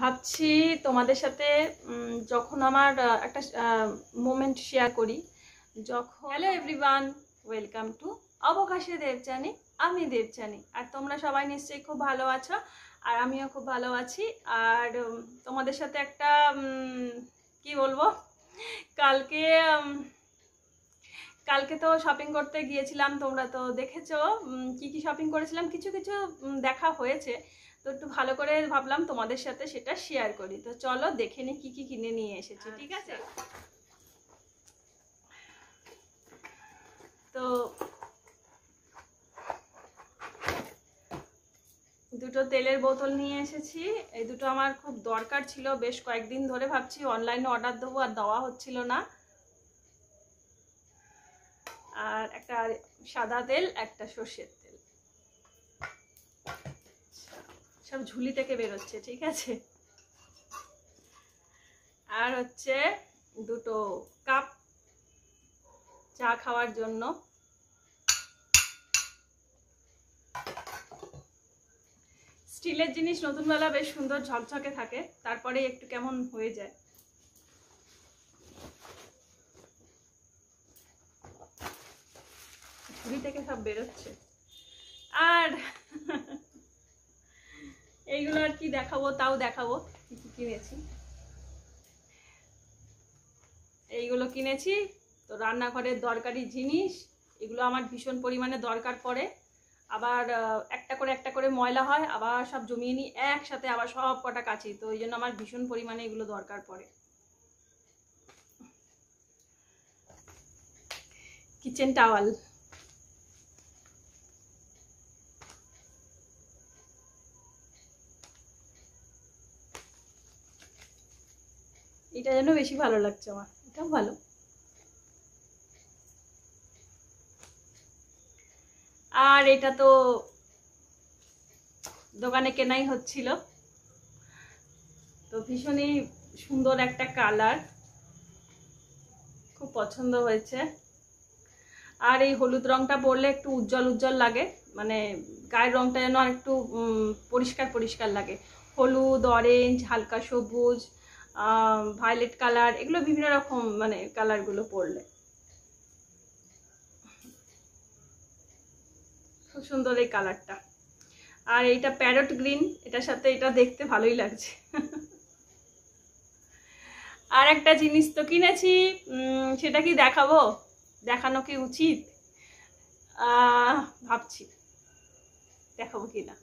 ভাবছি তোমাদের সাথে যখন আমার একটা মোমেন্ট শেয়ার করি। যখন হ্যালো এভরিওয়ান ওয়েলকাম টু অবকাশে দেবচানি আমি দেবচানি আর তোমরা সবাই নিশ্চয়ই খুব ভালো আছো আর আমিও খুব ভালো আছি। আর তোমাদের সাথে একটা কি বলব? কালকে কালকে তো শপিং করতে গিয়েছিলাম, তোমরা তো দেখেছ। কি কি শপিং করেছিলাম? কিছু কিছু দেখা হয়েছে। তো একটু ভালো করে ভাবলাম তোমাদের সাথে সেটা শেয়ার করি। তো চলো দেখে নি কি কি কিনে নিয়ে এসেছি, ঠিক আছে? তো দুটো তেলের বোতল নিয়ে এসেছি। এই দুটো আমার খুব দরকার ছিল। বেশ কয়েকদিন ধরে ভাবছি অনলাইনে অর্ডার দেবো আর দেওয়া হচ্ছিল না। আর একটা সাদা তেল, একটা সর্ষের তেল। সব ঝুলি থেকে বেরোচ্ছে, ঠিক আছে? আর হচ্ছে দুটো কাপ চা খাওয়ার জন্য। স্টিলের জিনিস নতুন বেলা বেশ সুন্দর ঝকঝকে থাকে তারপরে একটু কেমন হয়ে যায়। ঝুড়ি থেকে সব বেরোচ্ছে। আর এইগুলো আর কি দেখাবো, তাও দেখাবো। কি কি কিনেছি? এইগুলো কিনেছি। তো রান্নাঘরের দরকারি জিনিস, এগুলো আমার ভীষণ পরিমাণে দরকার পড়ে। আবার একটা করে একটা করে ময়লা হয়, আবার সব জমিয়ে নিই, একসাথে আবার সব কটা কাচি। তো ওই জন্য আমার ভীষণ পরিমাণে এগুলো দরকার পড়ে। Kitchen towel. এটা যেন বেশি ভালো লাগছে আমার। এটাও ভালো। আর এটা তো দোকানে কেনাই হচ্ছিল। তো ভীষণই সুন্দর একটা কালার। খুব পছন্দ হয়েছে। আর এই হলুদ রংটা পরলে একটু উজ্জ্বল উজ্জ্বল লাগে। মানে গায়ের রংটা যেন আর একটু পরিষ্কার পরিষ্কার লাগে। হলুদ অরেঞ্জ হালকা সবুজ ভায়োলেট কালার এগুলো বিভিন্ন রকম মানে কালারগুলো পরলে খুব সুন্দর এই কালারটা আর এইটা প্যারট গ্রিন এটার সাথে এটা দেখতে ভালোই লাগছে। আর একটা জিনিস তো কিনেছি সেটা কি দেখাবো? দেখানো কি উচিত? ভাবছি। দেখাবো কি না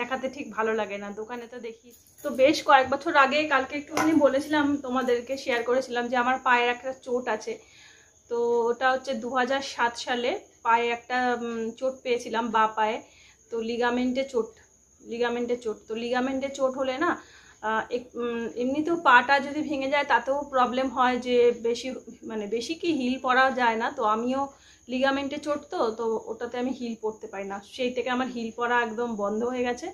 দেখাতে ঠিক ভালো লাগে না, দোকানে তো দেখি। তো বেশ কয়েক বছর আগে, কালকে একটুখানি বলেছিলাম তোমাদেরকে শেয়ার করেছিলাম যে আমার পায়ের একটা চোট আছে। তো ওটা হচ্ছে দু হাজার সাত সালে পায়ে একটা চোট পেয়েছিলাম বা পায়ে। তো লিগামেন্টে চোট লিগামেন্টে চোট। তো লিগামেন্টে চোট হলে না এমনিতেও পাটা যদি ভেঙে যায়, তাতেও প্রবলেম হয় যে বেশি মানে বেশি কি হিল পরা যায় না। তো আমিও লিগামেন্টে চোট তো তো ওটাতে আমি হিল পরতে পারি না। সেই থেকে আমার হিল পরা একদম বন্ধ হয়ে গেছে।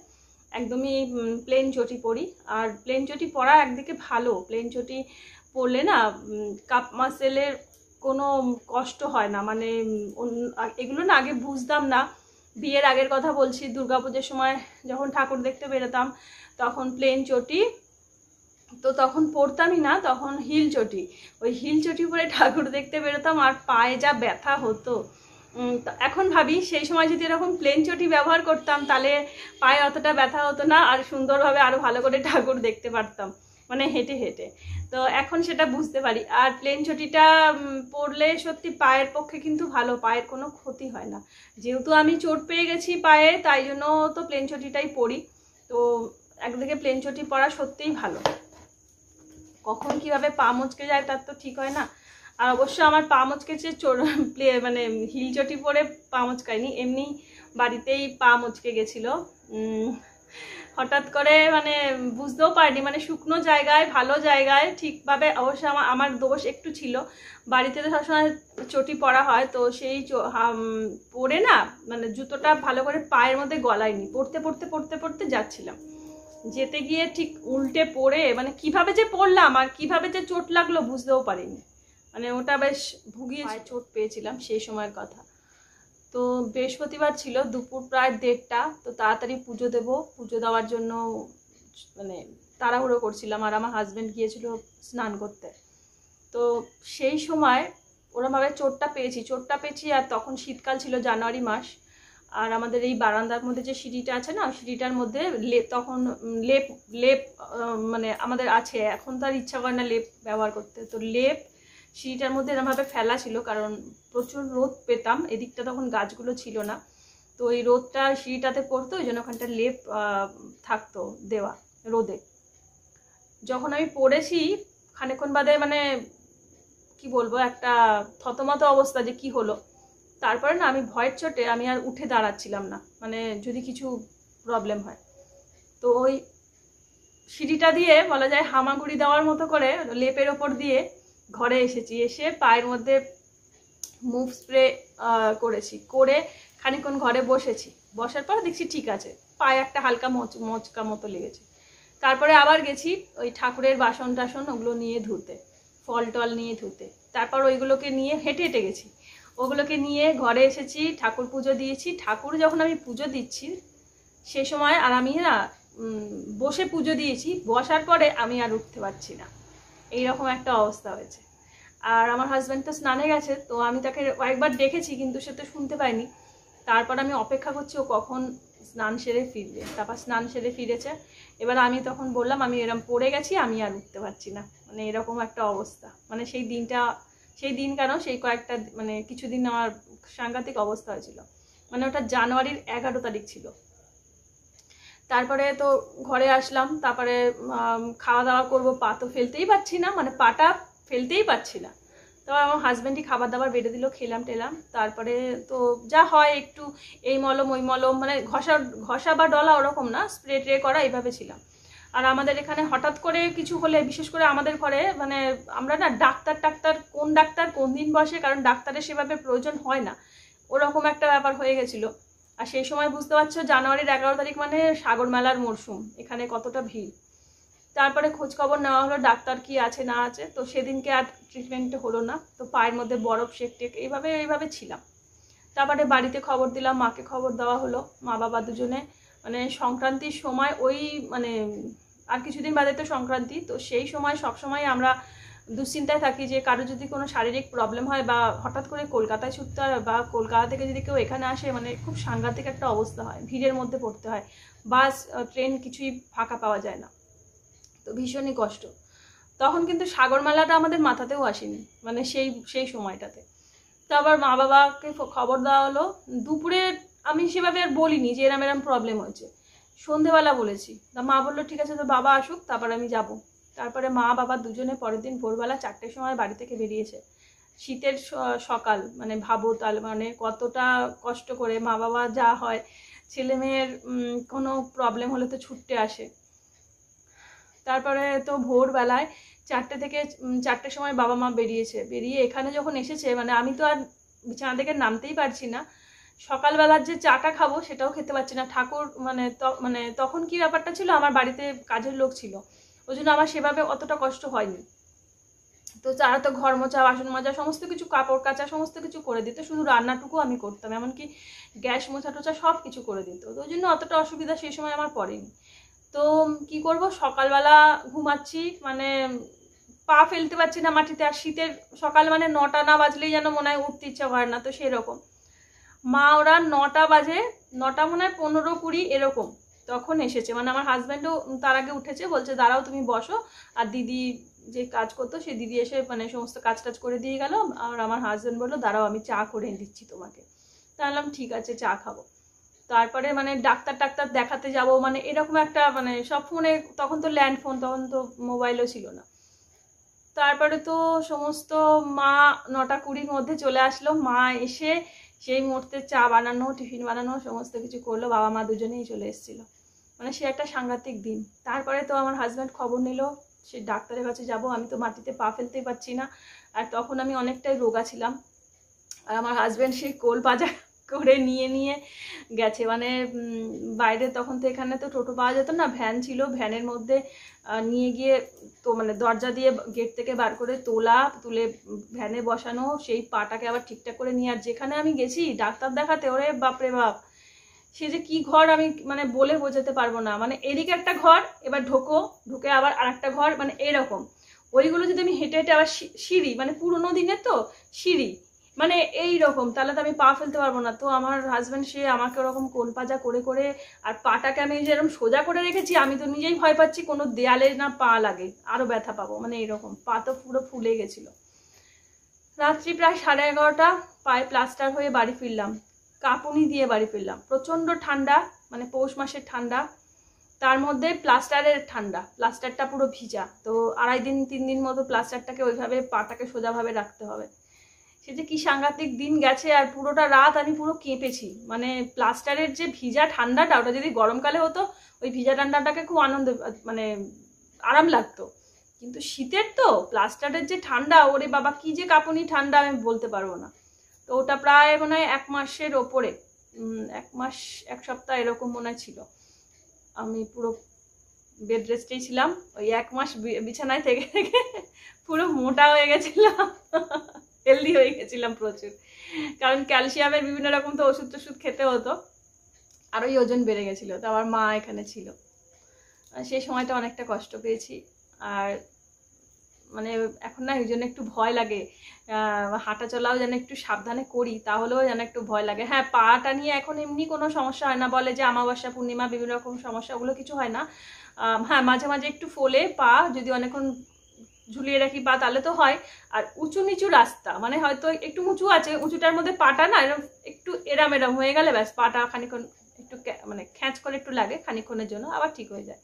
একদমই প্লেন চটি পরি। আর প্লেন চটি পরা একদিকে ভালো। প্লেন চটি পরলে না কাপ মাসেলের কোনো কষ্ট হয় না। মানে এগুলো না আগে বুঝতাম না। বিয়ের আগের কথা বলছি, দুর্গাপুজোর সময় যখন ঠাকুর দেখতে বেরোতাম, তখন প্লেন চটি তো তখন পরতামই না, তখন হিল চটি ওই হিল চটি পরে ঠাকুর দেখতে বেরোতাম আর পায়ে যা ব্যথা হতো। এখন ভাবি সেই সময় যদি এরকম প্লেন চটি ব্যবহার করতাম, তাহলে পায়ে অতটা ব্যথা হতো না আর সুন্দরভাবে আরও ভালো করে ঠাকুর দেখতে পারতাম। মানে হেঁটে হেঁটে। তো এখন সেটা বুঝতে পারি। আর প্লেন চটিটা পরলে সত্যি পায়ের পক্ষে কিন্তু ভালো, পায়ের কোনো ক্ষতি হয় না। যেহেতু আমি চোট পেয়ে গেছি পায়ে, তাই জন্য তো প্লেন চটিটাই পরি তো একদিকে প্লেন চটি পরা সত্যিই ভালো। কখন কীভাবে পা মচকে যায় তার তো ঠিক হয় না। আর অবশ্য আমার পা মচকেছে প্লে মানে হিল চটি পরে পা মচকায়নি। এমনি বাড়িতেই পা মচকে গেছিল। হঠাৎ করে মানে বুঝতেও পারিনি মানে শুকনো জায়গায়, ভালো জায়গায় ঠিকভাবে অবশ্য আমার আমার দোষ একটু ছিল। বাড়িতে তো সবসময় চটি পরা হয়, তো সেই পরে না মানে জুতোটা ভালো করে পায়ের মধ্যে গলায়নি। পড়তে পড়তে পড়তে পড়তে যাচ্ছিলাম। যেতে গিয়ে ঠিক উল্টে পড়ে মানে কীভাবে যে পড়লাম আর কীভাবে যে চোট লাগল বুঝতেও পারিনি। মানে ওটা বেশ ভুগিয়ে চোট পেয়েছিলাম সেই সময়ের কথা। তো বৃহস্পতিবার ছিল দুপুর প্রায় দেড়টা, তো তাড়াতাড়ি পুজো দেবো। পুজো দেওয়ার জন্য মানে তাড়াহুড়ো করছিলাম আর আমার হাজব্যান্ড গিয়েছিল স্নান করতে। তো সেই সময় ওরমভাবে চোটটা পেয়েছি। চোটটা পেয়েছি আর তখন শীতকাল ছিল জানুয়ারি মাস। আর আমাদের এই বারান্দার মধ্যে যে সিঁড়িটা আছে না, সিঁড়িটার মধ্যে লেপ তখন লেপ লেপ মানে আমাদের আছে। এখন তো আর ইচ্ছা করে না লেপ ব্যবহার করতে। তো লেপ সিঁড়িটার মধ্যে এরমভাবে ফেলা ছিল, কারণ প্রচুর রোদ পেতাম। এদিকটা তখন গাছগুলো ছিল না। তো এই রোদটা সিঁড়িটাতে পড়তো, ওই জন্য ওখানটা লেপ থাকতো দেওয়া রোদে। যখন আমি পড়েছি, খানিকক্ষণ বাদে মানে কি বলব, একটা থতমত অবস্থা যে কি হলো। তারপরে না আমি ভয়ের চোটে আমি আর উঠে দাঁড়াচ্ছিলাম না। মানে যদি কিছু প্রবলেম হয়। তো ওই সিঁড়িটা দিয়ে বলা যায় হামাগুড়ি দেওয়ার মতো করে লেপের ওপর দিয়ে ঘরে এসেছি। এসে পায়ের মধ্যে মুভ স্প্রে করেছি। করে খানিকক্ষণ ঘরে বসেছি। বসার পর দেখছি ঠিক আছে। পায়ে একটা হালকা মচ, মচকা মতো লেগেছে। তারপরে আবার গেছি ওই ঠাকুরের বাসন টাসন ওগুলো নিয়ে ধুতে ফল টল নিয়ে ধুতে। তারপর ওইগুলোকে নিয়ে হেঁটে হেঁটে গেছি। ওগুলোকে নিয়ে ঘরে এসেছি, ঠাকুর পুজো দিয়েছি। ঠাকুর যখন আমি পুজো দিচ্ছি, সে সময় আর আমি না বসে পুজো দিয়েছি, বসার পরে আমি আর উঠতে পারছি না। এইরকম একটা অবস্থা হয়েছে। আর আমার হাজব্যান্ড তো স্নানে গেছে, তো আমি তাকে কয়েকবার ডেকেছি কিন্তু সে তো শুনতে পাইনি তারপর আমি অপেক্ষা করছি, ও কখন স্নান সেরে ফিরবে। তারপর স্নান সেরে ফিরেছে। এবার আমি তখন বললাম, আমি এরকম পড়ে গেছি, আমি আর উঠতে পারছি না। মানে এরকম একটা অবস্থা। মানে সেই দিনটা সেই দিন কেন? সেই কয়েকটা মানে কিছুদিন আমার সাংঘাতিক অবস্থা হয়েছিল। মানে ওটা জানুয়ারির এগারো তারিখ ছিল। তারপরে তো ঘরে আসলাম, তারপরে খাওয়া দাওয়া করব, পা তো ফেলতেই পারছি না মানে পাটা ফেলতেই পারছি না। তো আমার হাজব্যান্ডই খাবার দাবার বেড়ে দিল, খেলাম টেলাম। তারপরে তো যা হয় একটু এই মলম, ওই মলম মানে ঘষা ঘষা বা ডলা ওরকম না স্প্রে ট্রে করা এইভাবে ছিলাম। আর আমাদের এখানে হঠাৎ করে কিছু হলে, বিশেষ করে আমাদের ঘরে মানে আমরা না ডাক্তার টাক্তার কোন ডাক্তার কোন দিন বসে, কারণ ডাক্তারের সেভাবে প্রয়োজন হয় না। ওরকম একটা ব্যাপার হয়ে গেছিল। আর সেই সময় বুঝতে পারছ, জানুয়ারির এগারো তারিখ মানে সাগর মেলার মরশুম এখানে কতটা ভিড়। তারপরে খোঁজ খবর নেওয়া হলো, ডাক্তার কি আছে, না আছে, তো সেদিনকে আর ট্রিটমেন্ট হলো না, তো পায়ের মধ্যে বরফ শেক টেক, এইভাবে এইভাবে ছিলাম। তারপরে বাড়িতে খবর দিলাম, মাকে খবর দেওয়া হলো মা বাবা দুজনে মানে সংক্রান্তির সময় ওই মানে আর কিছুদিন বাদে তো সংক্রান্তি, তো সেই সময় সব সময় আমরা দুশ্চিন্তায় থাকি যে কারও যদি কোনো শারীরিক প্রবলেম হয় বা হঠাৎ করে কলকাতায় ছুটতে হয় বা কলকাতা থেকে যদি কেউ এখানে আসে মানে খুব সাংঘাতিক একটা অবস্থা হয়, ভিড়ের মধ্যে পড়তে হয়। বাস ট্রেন কিছুই ফাঁকা পাওয়া যায় না। তো ভীষণই কষ্ট। তখন কিন্তু সাগরমেলাটা আমাদের মাথাতেও আসেনি মানে সেই সেই সময়টাতে। তো আবার মা বাবাকে খবর দেওয়া হলো। দুপুরে আমি সেভাবে আর বলিনি যে এরম এরম প্রবলেম হয়েছে। সন্ধেবেলা বলেছি। তা মা বলল, ঠিক আছে, তো বাবা আসুক, তারপর আমি যাব। তারপরে মা, বাবা দুজনে পরের দিন ভোরবেলা চারটের সময় বাড়ি থেকে বেরিয়েছে। শীতের সকাল মানে ভাবো তাহলে মানে কতটা কষ্ট করে মা বাবা যা হয়, ছেলে মেয়ের কোনো প্রবলেম হলে তো ছুটতে আসে। তারপরে তো ভোরবেলায় চারটে থেকে চারটের সময় বাবা মা বেরিয়েছে। বেরিয়ে এখানে যখন এসেছে মানে আমি তো আর বিছানা থেকে নামতেই পারছি না। সকালবেলার যে চাটা খাব সেটাও খেতে পারছি না। ঠাকুর মানে মানে তখন কি ব্যাপারটা ছিল? আমার বাড়িতে কাজের লোক ছিল। ওই জন্য আমার সেভাবে অতটা কষ্ট হয়নি। তো তারা তো ঘর মোছা, বাসন মাজা, সমস্ত কিছু, কাপড় কাচা, সমস্ত কিছু করে দিত। শুধু রান্নাটুকু আমি করতাম। এমনকি গ্যাস মোছা টোছা সব কিছু করে দিত। তো ওই জন্য অতটা অসুবিধা সেই সময় আমার পড়েনি। তো কি করব? সকালবেলা ঘুমাচ্ছি মানে পা ফেলতে পারছি না মাটিতে। আর শীতের সকাল মানে নটা না বাজলেই যেন মনে হয় উঠতে ইচ্ছা করে না। তো সেরকম। মা ওরা নটা বাজে, নটা মনে হয় পনেরো কুড়ি এরকম তখন এসেছে। মানে আমার হাজব্যান্ডও তার আগে উঠেছে, বলছে, দাঁড়াও, তুমি বসো। আর দিদি যে কাজ করতো, সে দিদি এসে মানে সমস্ত কাজ টাজ করে দিয়ে গেল। আর আমার হাজব্যান্ড বলল, দাঁড়াও, আমি চা করে দিচ্ছি তোমাকে। তা বললাম, ঠিক আছে, চা খাব। তারপরে মানে ডাক্তার টাক্তার দেখাতে যাব মানে এরকম একটা মানে সব ফোনে, তখন তো ল্যান্ড ফোন, তখন তো মোবাইলও ছিল না। তারপরে তো সমস্ত মা নটা কুড়ির মধ্যে চলে আসলো। মা এসে সেই মুহূর্তে চা বানানো, টিফিন বানানো, সমস্ত কিছু করল, বাবা মা দুজনেই চলে এসেছিল। মানে সে একটা সাংঘাতিক দিন। তারপরে তো আমার হাজব্যান্ড খবর নিল, সে ডাক্তারের কাছে যাব, আমি তো মাটিতে পা ফেলতেই পারছি না। আর তখন আমি অনেকটাই রোগা ছিলাম। আর আমার হাজব্যান্ড সেই কোল পাজা করে নিয়ে নিয়ে গেছে। মানে বাইরে তখন তো এখানে তো টোটো পাওয়া যেত না, ভ্যান ছিল। ভ্যানের মধ্যে নিয়ে গিয়ে তো মানে দরজা দিয়ে গেট থেকে বার করে তোলা, তুলে ভ্যানে বসানো, সেই পাটাকে আবার ঠিকঠাক করে নিয়ে। আর যেখানে আমি গেছি, ডাক্তার দেখাতে, ওরে বাপরে বাপ! সে যে কি ঘর আমি মানে বলে বোঝাতে পারব না। মানে এদিকে একটা ঘর, এবার ঢোকো, ঢুকে আবার আর একটা ঘর মানে এরকম। ওইগুলো যদি আমি হেঁটে হেঁটে আবার সিঁড়ি মানে পুরোনো দিনের তো, সিঁড়ি। মানে এই রকম, তাহলে তো আমি পা ফেলতে পারব না। তো আমার হাজব্যান্ড সে আমাকে ওরকম কোল পাজা করে করে আর পাটাকে আমি যেরকম সোজা করে রেখেছি, আমি তো নিজেই ভয় পাচ্ছি, কোনো দেয়ালে না পা লাগে। আরও ব্যথা পাবো মানে এইরকম পা তো পুরো ফুলে গেছিল। রাত্রি প্রায় সাড়ে এগারোটা, পায়ে প্লাস্টার হয়ে বাড়ি ফিরলাম। কাঁপুনি দিয়ে বাড়ি ফিরলাম। প্রচণ্ড ঠান্ডা মানে পৌষ মাসের ঠান্ডা। তার মধ্যে প্লাস্টারের ঠান্ডা প্লাস্টারটা পুরো ভিজা। তো আড়াই দিন, তিন দিন মতো প্লাস্টারটাকে ওইভাবে পাটাকে সোজাভাবে রাখতে হবে। সে যে কি সাংঘাতিক দিন গেছে আর পুরোটা রাত আমি পুরো কেঁপেছি। মানে প্লাস্টারের যে ভিজা ঠান্ডাটা, ওটা যদি গরমকালে হতো, ওই ভিজা ঠান্ডাটাকে খুব আনন্দ মানে আরাম লাগতো। কিন্তু শীতের তো প্লাস্টারের যে ঠান্ডা, ওরে বাবা, কি যে কাঁপুনি ঠান্ডা আমি বলতে পারব না। তো ওটা প্রায় মনে হয় এক মাসের ওপরে এক মাস, এক সপ্তাহ এরকম মনে ছিল। আমি পুরো বেড রেস্টেই ছিলাম। ওই এক মাস বিছানায় থেকে থেকে পুরো মোটা হয়ে গেছিলাম। হেলদি হয়ে গেছিলাম প্রচুর। কারণ ক্যালসিয়ামের বিভিন্ন রকম তো ওষুধ টষুধ খেতে হতো। আর ওই ওজন বেড়ে গেছিল, তো আমার মা এখানে ছিল। সেই সময়টা অনেকটা কষ্ট পেয়েছি। আর মানে এখন না ওই জন্য একটু ভয় লাগে। হাঁটা চলাও যেন একটু সাবধানে করি, তাহলেও যেন একটু ভয় লাগে। হ্যাঁ পাটা নিয়ে এখন এমনি কোনো সমস্যা হয় না। বলে যে আমাবস্যা পূর্ণিমা, বিভিন্ন রকম সমস্যা, ওগুলো কিছু হয় না। হ্যাঁ মাঝে মাঝে একটু ফোলে পা, যদি অনেকক্ষণ ঝুলিয়ে রাখি পা তাহলে তো হয়। আর উঁচু নিচু রাস্তা মানে হয়তো একটু উঁচু আছে, উঁচুটার মধ্যে পাটা না এরকম একটু এরাম এরাম হয়ে গেলে ব্যাস, পাটা খানিক্ষণ একটু মানে খ্যাঁচ করে একটু লাগে খানিক্ষণের জন্য আবার ঠিক হয়ে যায়।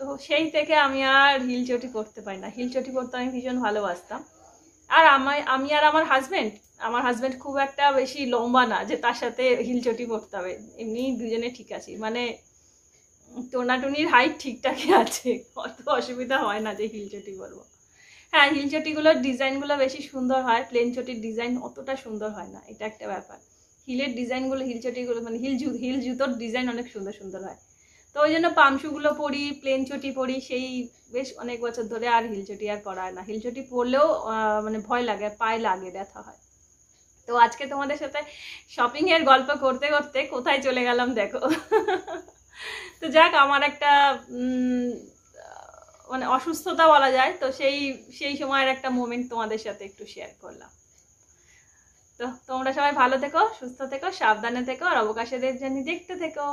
তো সেই থেকে আমি আর হিল চটি করতে পারি না। হিল চটি করতে আমি ভীষণ ভালোবাসতাম। আর আমায়, আমি আর আমার হাজব্যান্ড আমার হাজব্যান্ড খুব একটা বেশি লম্বা না যে তার সাথে হিল চটি করতে হবে। এমনি দুজনে ঠিক আছি। মানে টোনাটুনির হাইট ঠিকঠাকই আছে, অত অসুবিধা হয় না যে হিল চটি করব হ্যাঁ হিল চটিগুলোর ডিজাইনগুলো বেশি সুন্দর হয়, প্লেন চটির ডিজাইন অতটা সুন্দর হয় না, এটা একটা ব্যাপার। হিলের ডিজাইনগুলো, হিল চটিগুলো মানে হিল জু, হিল জুতোর ডিজাইন অনেক সুন্দর সুন্দর হয়। তো ওই জন্য পামশুগুলো পরি, প্লেন চটি পরি, সেই বেশ অনেক বছর ধরে আর হিল চটি আর পরা হয় না। হিল চটি পরলেও মানে ভয় লাগে, পায়ে লাগে, ব্যথা হয়। তো আজকে তোমাদের সাথে শপিংয়ের গল্প করতে করতে কোথায় চলে গেলাম দেখো। তো যাক, আমার একটা মানে অসুস্থতা বলা যায়, তো সেই সেই সময়ের একটা মোমেন্ট তোমাদের সাথে একটু শেয়ার করলাম। তো তোমরা সবাই ভালো থেকো, সুস্থ থেকো, সাবধানে থেকো, আর অবকাশেদের জন্য দেখতে থেকো।